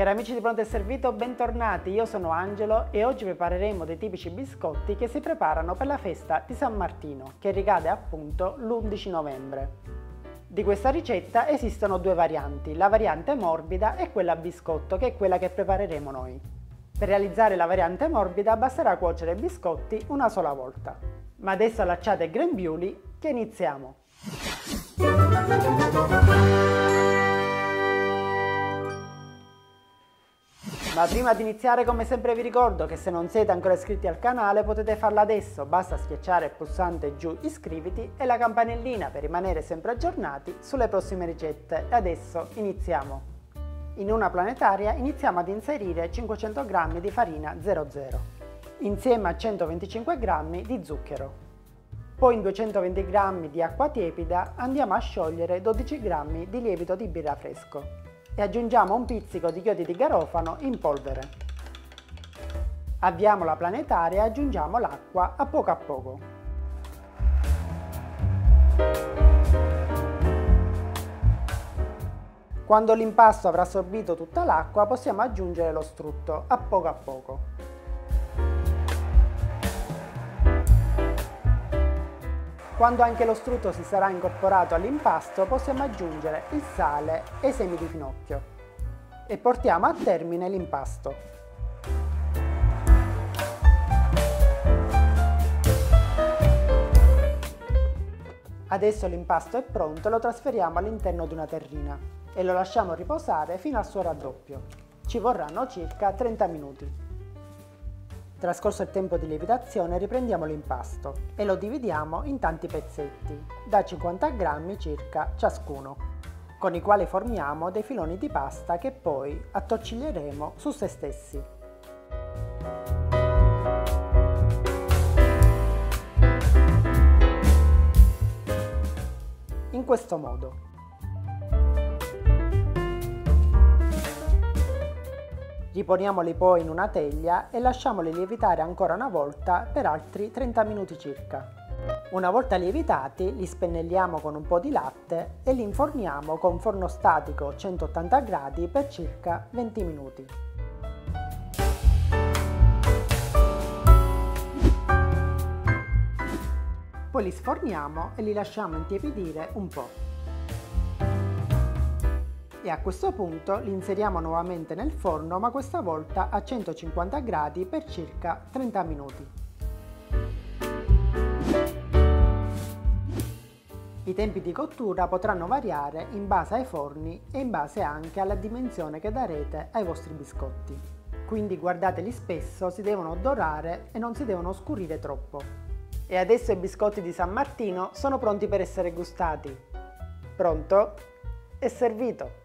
Cari amici di Pronto e Servito, bentornati, io sono Angelo e oggi prepareremo dei tipici biscotti che si preparano per la festa di San Martino, che ricade appunto l'11 novembre. Di questa ricetta esistono due varianti, la variante morbida e quella a biscotto, che è quella che prepareremo noi. Per realizzare la variante morbida basterà cuocere i biscotti una sola volta. Ma adesso allacciate il grembiuli che iniziamo! Ma prima di iniziare come sempre vi ricordo che se non siete ancora iscritti al canale potete farlo adesso, basta schiacciare il pulsante giù iscriviti e la campanellina per rimanere sempre aggiornati sulle prossime ricette. E adesso iniziamo! In una planetaria iniziamo ad inserire 500 g di farina 00 insieme a 125 g di zucchero. Poi in 220 g di acqua tiepida andiamo a sciogliere 12 g di lievito di birra fresco e aggiungiamo un pizzico di chiodi di garofano in polvere. Avviamo la planetaria e aggiungiamo l'acqua a poco a poco. Quando l'impasto avrà assorbito tutta l'acqua possiamo aggiungere lo strutto a poco a poco. Quando anche lo strutto si sarà incorporato all'impasto possiamo aggiungere il sale e i semi di finocchio e portiamo a termine l'impasto. Adesso l'impasto è pronto e lo trasferiamo all'interno di una terrina e lo lasciamo riposare fino al suo raddoppio. Ci vorranno circa 30 minuti. Trascorso il tempo di lievitazione riprendiamo l'impasto e lo dividiamo in tanti pezzetti, da 50 grammi circa ciascuno, con i quali formiamo dei filoni di pasta che poi attorciglieremo su se stessi. In questo modo. Riponiamoli poi in una teglia e lasciamoli lievitare ancora una volta per altri 30 minuti circa. Una volta lievitati li spennelliamo con un po' di latte e li inforniamo con forno statico 180 gradi per circa 20 minuti. Poi li sforniamo e li lasciamo intiepidire un po' e a questo punto li inseriamo nuovamente nel forno ma questa volta a 150 gradi per circa 30 minuti. I tempi di cottura potranno variare in base ai forni e in base anche alla dimensione che darete ai vostri biscotti. Quindi guardateli spesso, si devono dorare e non si devono scurire troppo. E adesso i biscotti di San Martino sono pronti per essere gustati. Pronto? È servito!